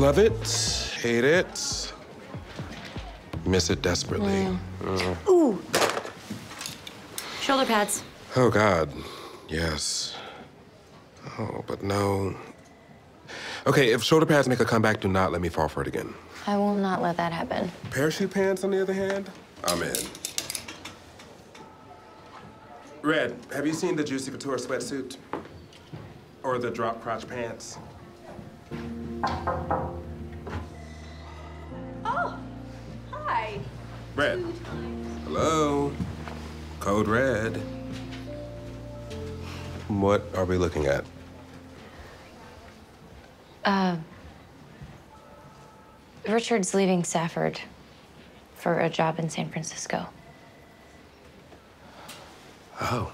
Love it, hate it, miss it desperately. Mm. Ooh. Shoulder pads. Oh, God, yes. Oh, but no. Okay, if shoulder pads make a comeback, do not let me fall for it again. I will not let that happen. Parachute pants, on the other hand, I'm in. Red, have you seen the Juicy Couture sweatsuit? Or the drop crotch pants? Red. Hello? Code Red. What are we looking at? Uh, Richard's leaving Safford for a job in San Francisco. Oh.